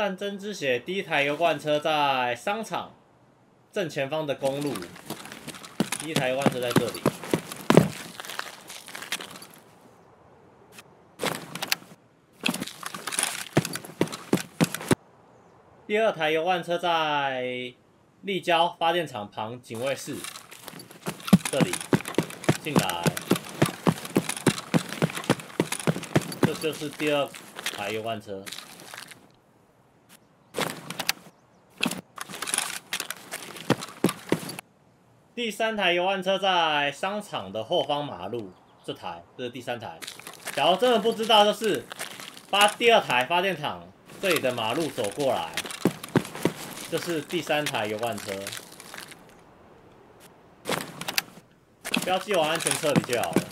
战争之血第一台油罐车在商场正前方的公路，第一台油罐车在这里。第二台油罐车在立交发电厂旁警卫室这里进来，这就是第二台油罐车。第三台油罐车在商场的后方马路，这台这是第三台。假如真的不知道，就是发第二台发电厂这里的马路走过来。这是第三台油罐车，标记完安全撤离就好了。